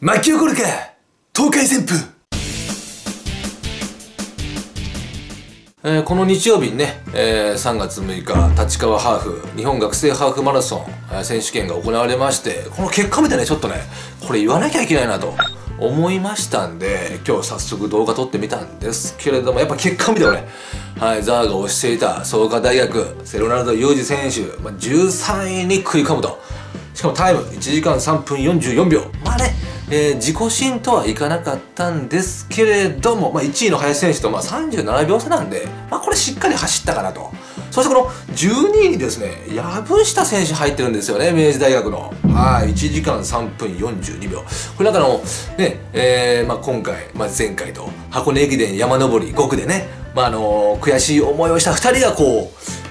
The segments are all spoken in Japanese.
巻き起こるか東海旋風。えー、この日曜日にね、えー、3月6日立川ハーフ日本学生ハーフマラソン、えー、選手権が行われましてこの結果見てねちょっとねこれ言わなきゃいけないなと思いましたんで今日早速動画撮ってみたんですけれどもやっぱ結果見てもね、はい、ザーが推していた創価大学セロナルド・ユージ選手、まあ、13位に食い込むと。しかもタイム1時間3分44秒。まあねえー、自己新とはいかなかったんですけれども、まあ、1位の林選手とまあ37秒差なんで、まあ、これしっかり走ったかなと。そしてこの12位にですね、藪下選手入ってるんですよね、明治大学の。はい、1時間3分42秒。これなんかの、ね、えー、まあ、今回、まあ、前回と箱根駅伝山登り5区でね、まあ、あのー、悔しい思いをした2人がこう、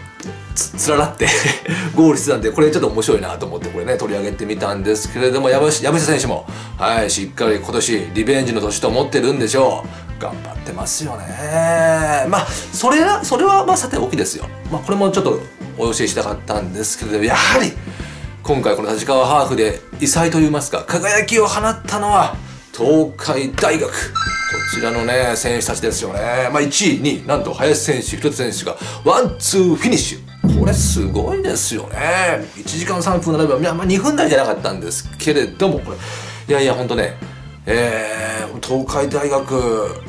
つららって ゴールしてたんでこれちょっと面白いなと思ってこれね取り上げてみたんですけれども山下選手もはいしっかり今年リベンジの年と思ってるんでしょう。頑張ってますよね。まあそれはそれはまあさておきですよ。まあこれもちょっとお教えしたかったんですけれどもやはり今回この立川ハーフで異彩といいますか輝きを放ったのは東海大学。こちらのね選手たちですよね、まあ、1位2位なんと林選手広田選手がワンツーフィニッシュ。れすごいですよね。1時間3分7秒まあ2分台じゃなかったんですけれどもこれ。いやいやほんとね。えー、東海大学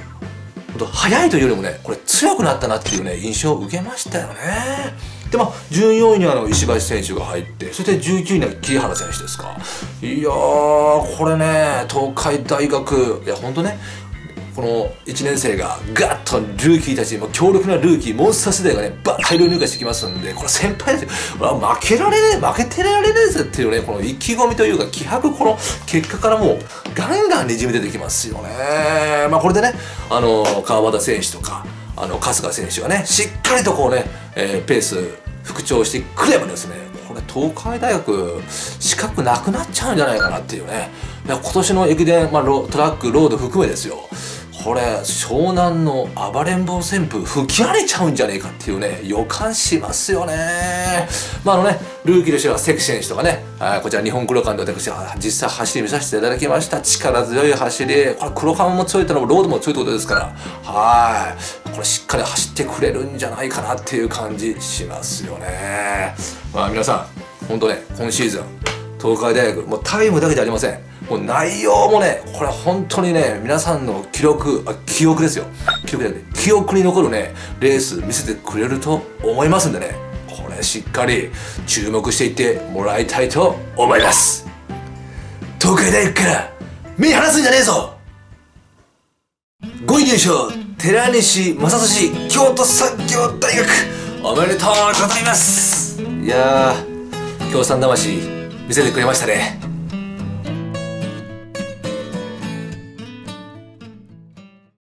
速いというよりもねこれ強くなったなっていうね印象を受けましたよね。でまあ14位にあの石橋選手が入ってそして19位には桐原選手ですか。いやーこれね東海大学いやほんとねこの1年生がガッとルーキーたちも強力なルーキーモンスター世代がねバッ大量入荷してきますんでこれ先輩ですよ負けられねえ負けてられねえぜっていうねこの意気込みというか気迫この結果からもうガンガンにじみ出てきますよね。まあこれでねあの川端選手とかあの春日選手がねしっかりとこうね、えー、ペース復調してくればですねこれ東海大学資格なくなっちゃうんじゃないかなっていうね。今年の駅伝、まあ、トラックロード含めですよ。これ湘南の暴れん坊旋風吹き荒れちゃうんじゃねえかっていうね予感しますよね。まああのねルーキーとしては関選手とかねこちら日本黒川で私は実際走り見させていただきました。力強い走り。これ黒川も強いってのもロードも強いってことですから。はい。これしっかり走ってくれるんじゃないかなっていう感じしますよね。まあ皆さん本当ね今シーズン東海大学もうタイムだけじゃありません。もう内容もねこれ本当にね皆さんの記録あ記憶ですよ。記憶じゃなくて記憶に残るねレース見せてくれると思いますんでね。これしっかり注目していってもらいたいと思います。東海大学から目離すんじゃねえぞ。5位入賞寺西正寿京都産業大学。おめでとうございます。いやー京産魂。見せてくれましたね。